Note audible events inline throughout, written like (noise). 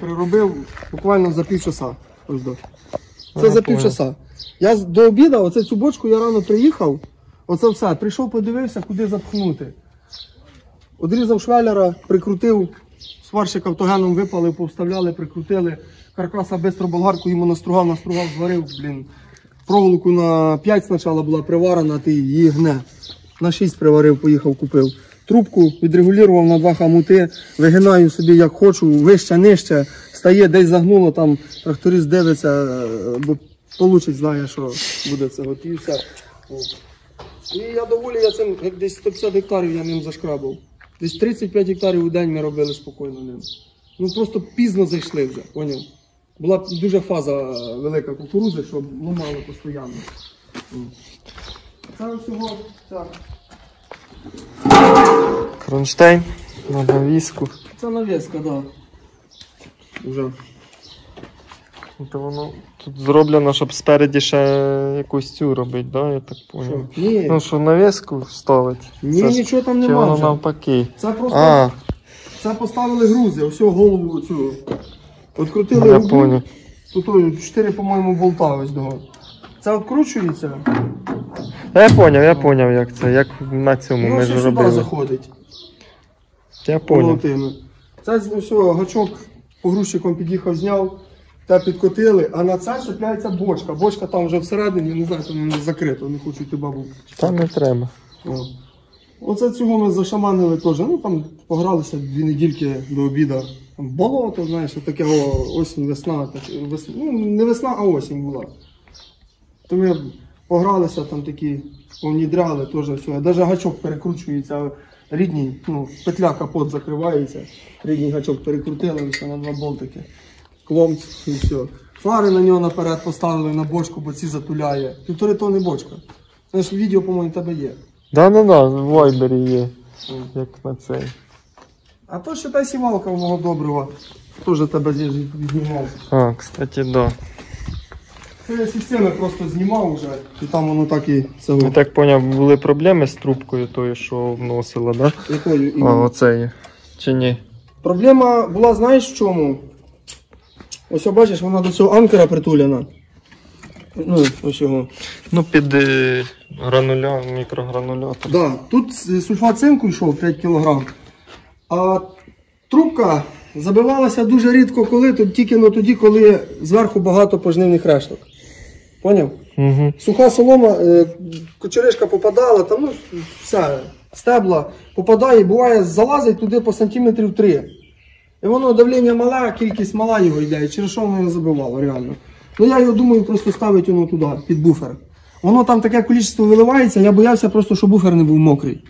Приробив буквально за півчаса. Ось до. Це за півчаса. Я до обіду, оце цю бочку я рано приїхав. Оце все. Прийшов, подивився, куди запхнути. Одрізав швеллера, прикрутив, сварщик автогеном випали, повставляли, прикрутили. Каркаса бистро болгарку йому настругав, настругав, зварив, блін. Проволоку на 5 спочатку була приварена, ти її гне. На 6 приварив, поїхав, купив. Трубку відрегулював на два хамути, вигинаю собі як хочу, вище, нижче, стає, десь загнуло, там тракторист дивиться, е, бо получить, знає, що буде це от і я доволі, я цим як десь 150 гектарів я ним зашкрабав. Десь 35 гектарів у день ми робили спокійно ним. Ну просто пізно зайшли вже, поняв? Була дуже фаза е, велика кукурузи, що ломало постійно. Це всього ця. Кронштейн на навіску. Це навіска, так. Да. Уже. То воно тут зроблено, щоб спереді ще якусь цю робити, да? я так поняв. Ні, Ну що, навіску ставить? ні, Це ж- нічого там Чи немає. воно вже. навпаки? Це просто А, це поставили грузи, ось голову цю. Открутили я губу, поняв. Тут ой, чотири, по-моєму, болта ось до. Це відкручується, Я поняв, я поняв, як це, як на цьому ми ж все сюди робили. заходить. Я поняв. Це з усього гачок погрузчиком під'їхав, зняв, та підкотили, а на це чіпляється бочка. Бочка там вже всередині, не знаю, там не закрито, не хочу йти бабу. Та не треба. О. Оце цього ми зашаманили теж. Ну там погралися дві недільки до обіду. Там болото, знаєш, таке о, осінь, весна. Так, вес... Ну, не весна, а осінь була. То ми погралися, там такі повнідряли теж все. Навіть гачок перекручується. Рідній, ну, петля капот закривається. Рідній гачок перекрутили все на два болтики. Кломц і все. Фари на нього наперед поставили на бочку, бо ці затуляє. Півтори тони бочка. Знаєш, відео, по-моєму, тебе є. Да-да-да, в Вайбері є, як на цей. А то ще та сівалка в мого доброго. Теж тебе здесь віднімав. А, кстати, да. Це я системи просто знімав вже. І там воно так і це. Я так поняв, були проблеми з трубкою тою, що вносила, да? Якою А, оцею. Чи ні? Проблема була, знаєш в чому? Ось бачиш, вона до цього анкера притулена. Ну, ось його. Ну, під е, грануля, мікрогранулятор. Да, тут сульфат цинку йшов 5 кг. А трубка забивалася дуже рідко коли, тільки ну, тоді, коли зверху багато пожнивних решток. Поняв? Угу. Суха солома, е, кочеришка попадала, там, ну, все, стебла попадає, буває, залазить туди по сантиметрів 3. І воно давлення мале, кількість мала його йде, і через що воно його забивало, реально. Ну я його думаю, просто ставити воно туди, під буфер. Воно там таке кількість виливається, я боявся просто, щоб буфер не був мокрий.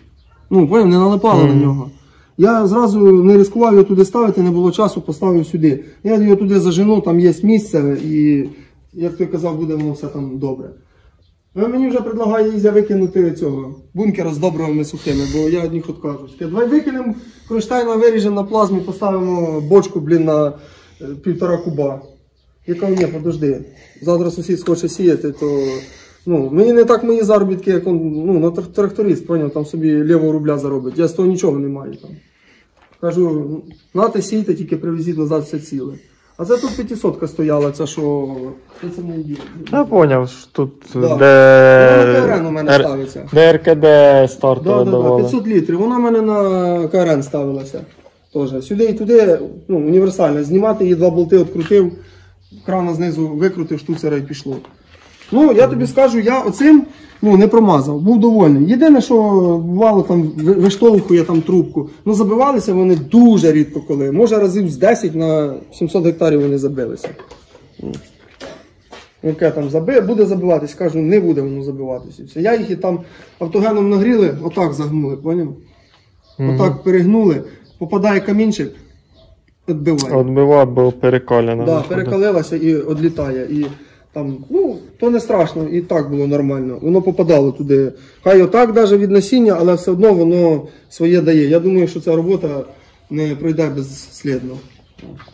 Ну, поняв, не налипало на нього. Я зразу не ризикував його туди ставити, не було часу, поставив сюди. Я його туди зажену, там є місце, і як ти казав, буде воно все там добре. Ну, мені вже предлагає Ізя викинути цього бункера з добривами сухими, бо я одних відкажусь. Каже, Давай викинемо Кронштейна, виріжемо на плазмі, поставимо бочку, блін, на е, півтора куба. Я кажу, ні, подожди. Завтра сусід хоче сіяти, то ну, мені не так мої заробітки, як он, ну, на трак- тракторист, поняв, там собі лівого рубля заробить. Я з того нічого не маю там. Кажу, нате сійте, тільки привезіть назад все ціле. А це тут 500 стояла, це що. Це це не діло. Я поняв, що тут Да. де. Вона на КРН у мене Р- ставиться. Де РКД стартове Да, да, да, давали. 500 літрів. Вона в мене на КРН ставилася. Тоже. Сюди і туди ну, універсально. Знімати її два болти відкрутив, крана знизу викрутив, штуцера і пішло. Ну, я тобі скажу, я оцим ну, не промазав, був довольний. Єдине, що бувало, там виштовхує там трубку. Ну, забивалися вони дуже рідко коли. Може разів з 10 на 700 гектарів вони забилися. Яке там заби, буде забиватись, кажу, не буде воно забиватись. Все. Я їх і там автогеном нагріли, отак загнули, поняв? Отак перегнули, попадає камінчик, відбиває. Отбивав, бо перекаляно. Да, перекалилася і відлітає. І там, ну, то не страшно, і так було нормально. Воно попадало туди. Хай отак навіть від насіння, але все одно воно своє дає. Я думаю, що ця робота не пройде безслідно.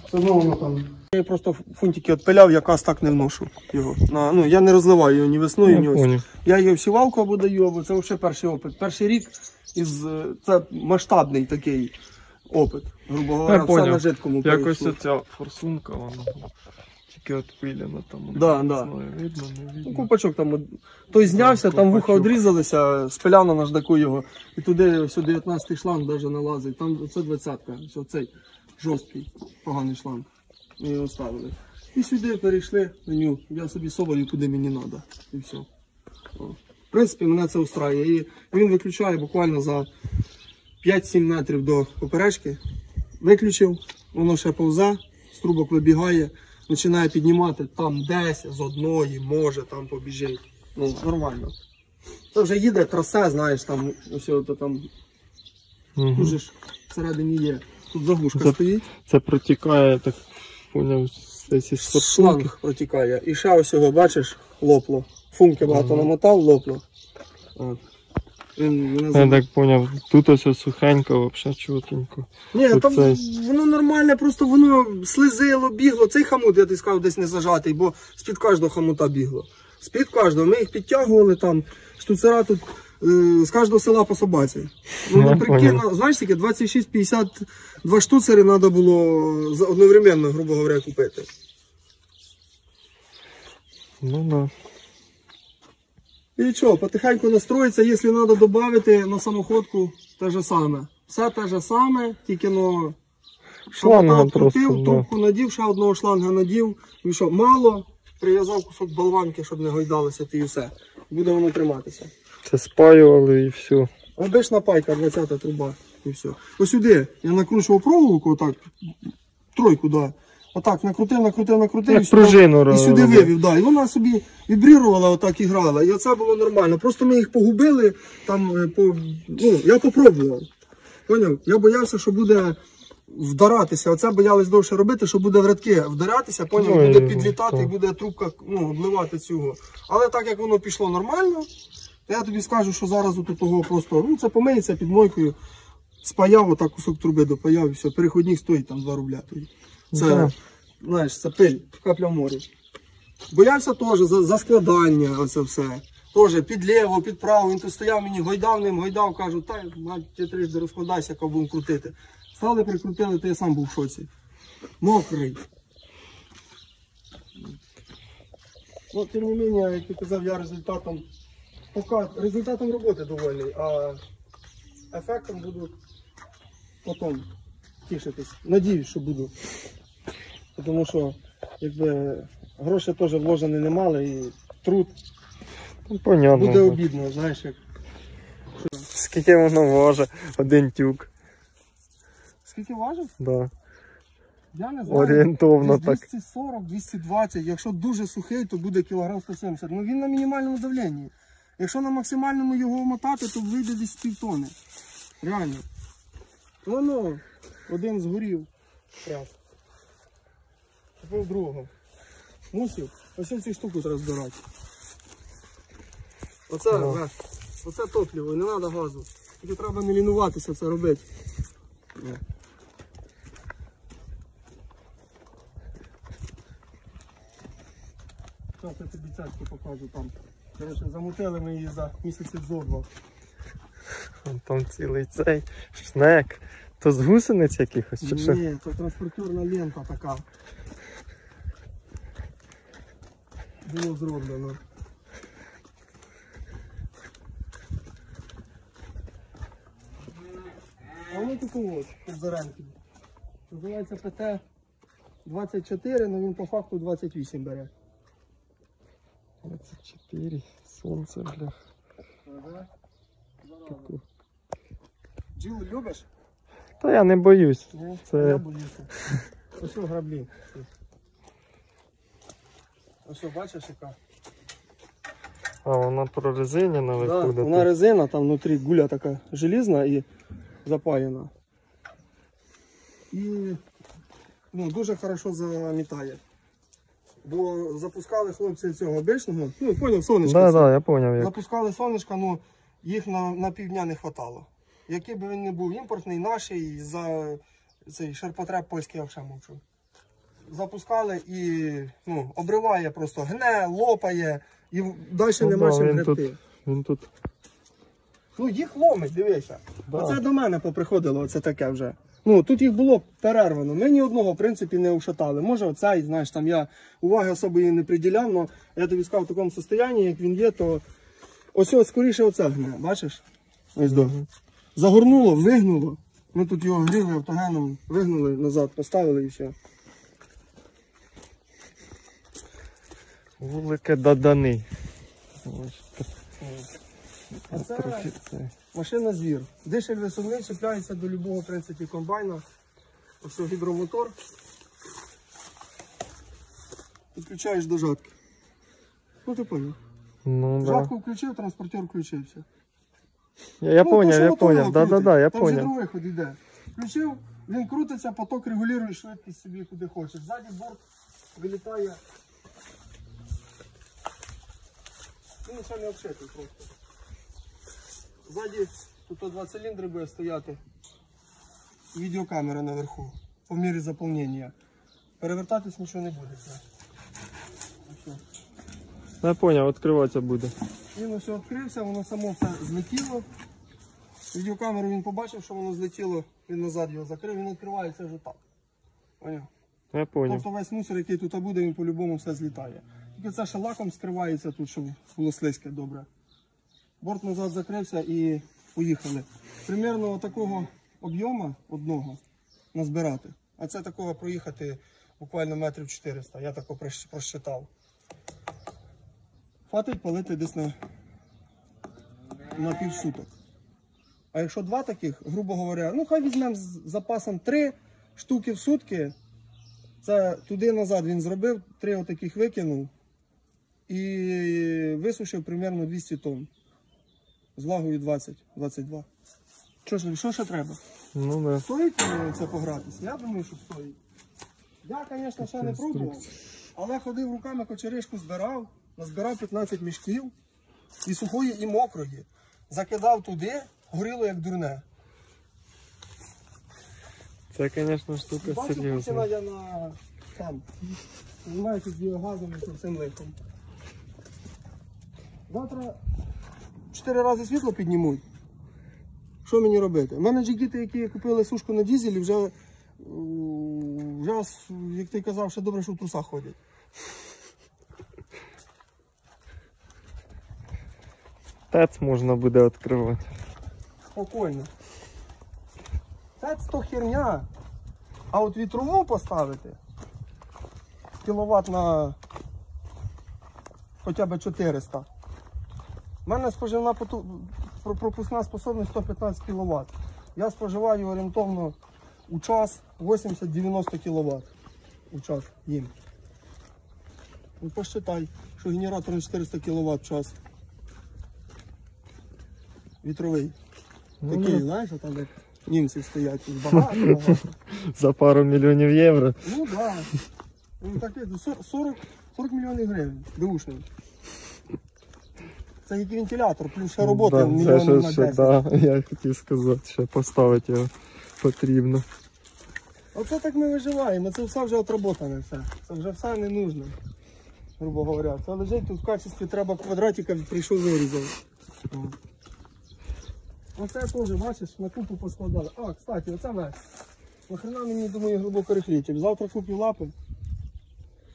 Все одно воно там. Я просто фунтики відпиляв, якраз так не вношу його. На, ну, я не розливаю його ні весною, Я ні ось. Я його в сівалку або даю, або це вже перший опит. Перший рік із це масштабний такий. опит. Грубо говоря, все поняв. на жидкому Якось оця форсунка, вона тільки отпилена там. Да, не да. знаю, видно, не Ну. Купачок там од- той знявся, там вуха Ковпачок. одрізалися, спиляв на наждаку його. І туди ось 19 шланг навіть налазить. Там це 20-ка, ось цей жорсткий, поганий шланг. Ми його ставили. І сюди перейшли меню. Я собі соваю, куди мені треба. І все. О. В принципі, мене це устраює. І він виключає буквально за 5-7 метрів до поперечки. Виключив, воно ще повзе, з трубок вибігає, починає піднімати там десь з одної, може там побіжить. Ну, нормально. Це вже їде трасе, знаєш, там ось ото там Мгм. тут же ж всередині є. Тут заглушка Це- стоїть, Це протікає, так поняв, шланг протікає. І ще ось його, бачиш, лопло. Функи багато Ага. намотав, лопло. От. Він мене Я так поняв, тут ось сухенько, взагалі чотенько. Ні, Тут там воно нормальне, просто воно слизило, бігло. Цей хамут, я ти сказав, десь не зажатий, бо з-під кожного хамута бігло. З-під кожного. Ми їх підтягували там, штуцера тут е, з кожного села по собаці. Ну, Я ну прикинь, понял. ну, знаєш, тільки 26-52 штуцери треба було одновременно, грубо говоря, купити. Ну да. І що, потихеньку настроїться, якщо треба додати на самоходку те же саме. Все те же саме, тільки ну. Шланга крутив, да. трубку надів, ще одного шланга надів. І що, мало, прив'язав кусок болванки, щоб не гойдалося, ти і все. Буде воно триматися. Це спаювали і все. Обична пайка, 20 труба. І все. Ось сюди я накручував проволоку, отак, тройку, да. Отак накрутив, накрутив, накрутив. Як і сюди- пружину і сюди робив. вивів, да. І вона собі вібрувала, отак і грала. І оце було нормально. Просто ми їх погубили, там, е, по, ну, я попробував. Поняв? Я боявся, що буде вдаратися. Оце боялись довше робити, що буде в рядки вдаратися, поняв, Ну, буде підлітати і буде трубка ну, обливати цього. Але так як воно пішло нормально, то я тобі скажу, що зараз тут того просто, ну це помиється під мойкою, спаяв, отак кусок труби допаяв і все. Переходник стоїть там 2 рубля. тоді. Це, Да. знаєш, це пиль, капля в морі. Боявся теж за, за складання, оце все. Теж під ліво, під право, він тут стояв мені, гойдав ним, гойдав, кажу, та мать, ти трижди розкладайся, будемо крутити. Стали, прикрутили, то я сам був в шоці. Мокрий. Ну, тим не менше, як ти казав, я результатом, поки результатом роботи довольний, а ефектом буду потім тішитись. Надіюсь, що буду. Тому що якби гроші теж вложені не мали і труд Ну, понятно. буде обідно, знаєш, як. Скільки воно важить, один тюк. Скільки важить? Да. Я не знаю. Орієнтовно так. 240, 220. Якщо дуже сухий, то буде кілограм 170. Ну він на мінімальному давленні. Якщо на максимальному його мотати, то вийде десь півтони. Реально. Воно один згорів. Раз. Купив другого. Мусив. Ось цю штуку треба збирати. Оце, Ага. Оце топливо, не треба газу. Тільки треба не лінуватися це робити. Зараз я тобі цяцьку покажу там. Коротше, замутили ми її за місяців зо два. Там цілий цей шнек. То з гусениць якихось чи що? Ні, це транспортерна лента така. Було зроблено. А воно таке ось, Кобзаренків. Називається ПТ 24, але він по факту 28 бере. 24, сонце, бля. Ага. Таку. Джил любиш? Та я не боюсь. Ні, Це- я боюся. Ось що граблі. Ось що, бачиш, яка? А вона прорезинена Да, виходить. вона резина, там внутрі гуля така желізна і запаяна. І ну, дуже хорошо замітає. Бо запускали хлопці цього обичного, ну поняв, сонечко. Да, да, я поняв як. Запускали сонечка, ну їх на, на півдня не хватало. Який би він не був імпортний, наший, за цей ширпотреб польський я вже мовчу. Запускали і ну, обриває просто, гне, лопає, і далі Ну нема да, чим він гребти. тут- Він тут. Ну їх ломить, дивися. Да. Оце до мене поприходило, оце таке вже. Ну, тут їх було перервано. Ми ні одного, в принципі, не ушатали. Може, оцей, знаєш, там я уваги особої не приділяв, але я тобі сказав в такому стані, як він є, то ось ось скоріше оце гне, бачиш? Ось до. Загорнуло, вигнуло. Ми тут його гріли автогеном, вигнули назад, поставили і все. Вулики дадани. А це машина звір. Дишель висувний, чіпляється до любого в принципі комбайна. Ось гідромотор. Підключаєш до жатки. Ну ти поняв. Ну, да. Жатку включив, транспортер включився. Я, я Ну, то, поняв, я поняв. Да, да, да, я Там поняв. другий виход йде. Включив, він крутиться, поток регулює швидкість собі куди хочеш. Ззаді борт вилітає. Він ще не обшитий просто. Ззаді тут два циліндри буде стояти. Відеокамера наверху. По мірі заповнення. Перевертатись нічого не буде. це. Я поняв, відкриватися буде. Він ось відкрився, воно само все злетіло. Відеокамеру він побачив, що воно злетіло, він назад його закрив, він відкривається вже так. Поняв? Я поняв. Тобто весь мусор, який тут буде, він по-любому все злітає. Тільки це ще лаком скривається тут, щоб було слизьке добре. Борт назад закрився і поїхали. Примерно такого об'єму одного назбирати. А це такого проїхати буквально метрів 400. Я тако просчитав. Хватить палити десь на, на півсуток. А якщо два таких, грубо говоря, ну хай візьмемо з запасом три штуки в сутки. Це туди назад він зробив, три отаких викинув і висушив примерно 200 тонн. З вагою 20-22. Що ж, що ще треба? Ну да. Стоїть е, це погратися? Я думаю, що стоїть. Я, звісно, ще не пробував, але ходив руками кочеришку збирав, назбирав 15 мішків і сухої, і мокрої. Закидав туди, горіло як дурне. Це, звісно, штука Бачу, серйозна. починає на там. Займаюся з біогазом і цим лихом. Завтра чотири рази світло піднімуть. Що мені робити? У мене джигіти, які купили сушку на дізелі, вже, е, вже, як ти казав, ще добре, що в трусах ходять. Тец можна буде відкривати. Спокійно. Це то херня. А от вітрову поставити кіловат на хоча б 400. У мене споживна поту... пропускна способність 115 кВт. Я споживаю орієнтовно у час 80-90 кВт. У час їм. Ну, посчитай, що генератор на 400 кВт в час. Вітровий. Ну, Такий, да. знаєш, там як німці стоять, (laughs) багато, багато. За пару мільйонів євро. Ну так. Да. Ну, ну, 40, 40 мільйонів гривень. Беушний. Це як вентилятор, плюс ще роботи Да, мільйонів на ще, ще, 10. да, (laughs) я хотів сказати, ще поставити його потрібно. Оце так ми виживаємо, це все вже отработане все. Це вже все не нужно, грубо говоря. Це лежить тут в качестві треба квадратика, прийшов вирізав. Оце теж, бачиш, на купу поскладали. А, кстати, оце весь. Нахрена мені думаю глибоко рихлітів. Завтра куплю лапи.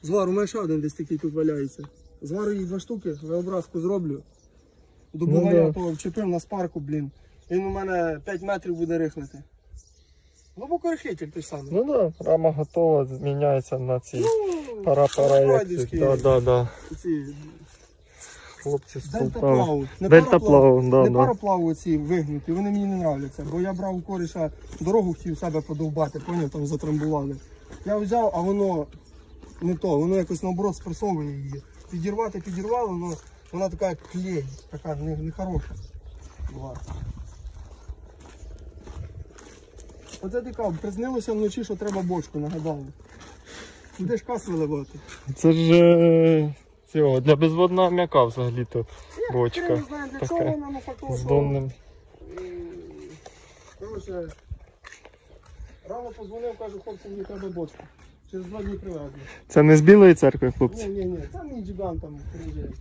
Звару, у мене ще один десь такий тут валяється. Звару їх два штуки, образку зроблю. До Ну да. того вчепив на спарку, блін. Він у мене 5 метрів буде рихлити. Глибоко рихлітель той самий. Ну так, да, рама готова, зміняється на ці Ну, пара-пара як ці. Да, да, да. ці Хлопці з. Дельтаплаву. Не Дельтаплаву, да, не да. пароплаву ці вигнуті, вони мені не нравляться, бо я брав у коріша дорогу, хотів себе подовбати, поняв, там затрамбували. Я взяв, а воно не то, воно якось наоборот спресовує її. Підірвати підірвало, але вона така як клей, така не, не хороша. була. Оце цікаво, приснилося вночі, що треба бочку, нагадали. Куди ж кас виливати? Це ж е, цього, для безводного м'яка взагалі то Я бочка. не знаю, для чого вона, ну фактично. З донним. Коротше, рано позвонив, кажу, хлопці, мені треба бочку. Через два дні привезли. Це не з білої церкви, хлопці. Ні, ні, ні, це мій джиган там приїжджає.